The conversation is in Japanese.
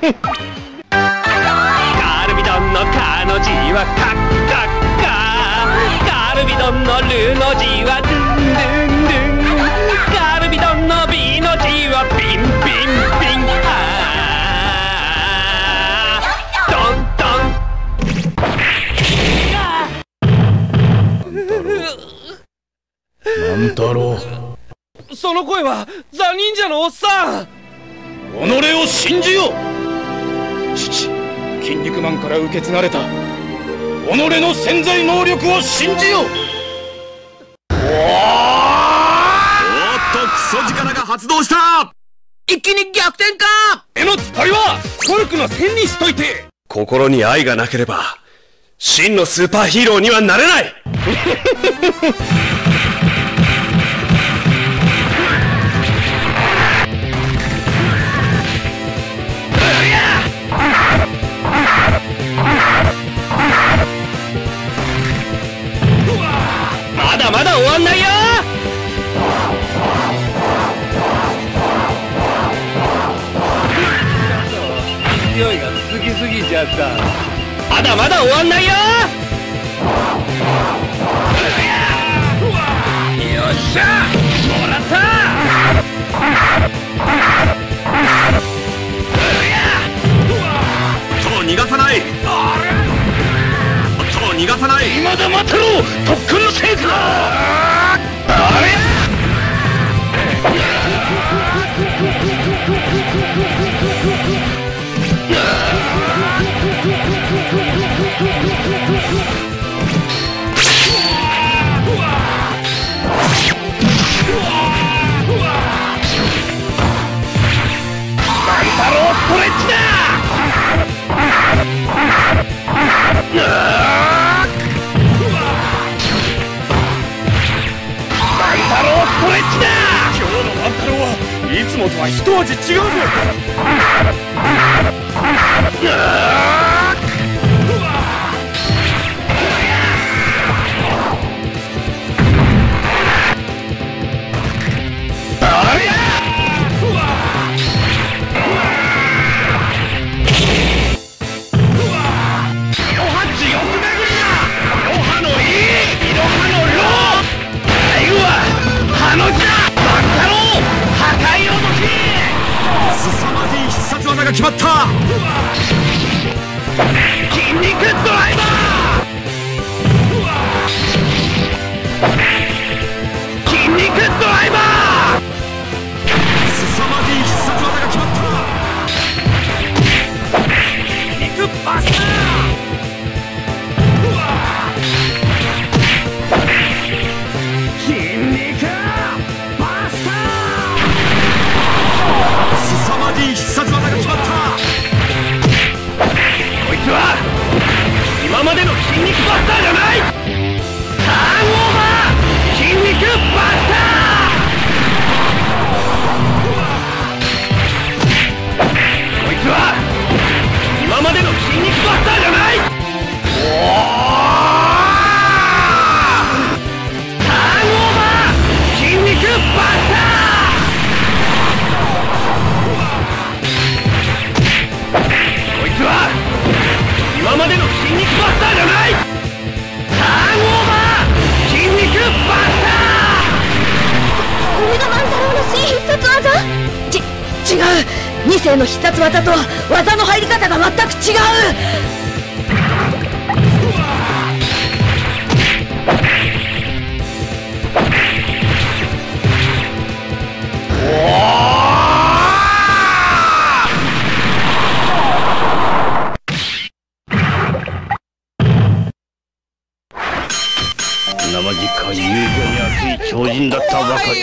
カルビ丼のカの字はカッカッカカルビ丼のルの字はドゥンドゥンドゥンカルビ丼のビの字はピンピンピンあドンド万太郎その声はザ・忍者のおっさん己を信じよう父筋肉マンから受け継がれた己の潜在能力を信じよおっとクソ力が発動した。一気に逆転か！絵の使いはコルクの線にしといて。心に愛がなければ真のスーパーヒーローにはなれないきすぎちゃったまだまだ終わんないよ。よっしゃ。もらった。と逃がさない。と逃がさない。まだ待ってろ。特訓つもとは一味違うぞ筋肉バスターじゃない！ターンオーバー筋肉バスターこれが万太郎の新必殺技？ち違う！2世の必殺技と技の入り方が全く違う！遊女に熱い超人だったばかり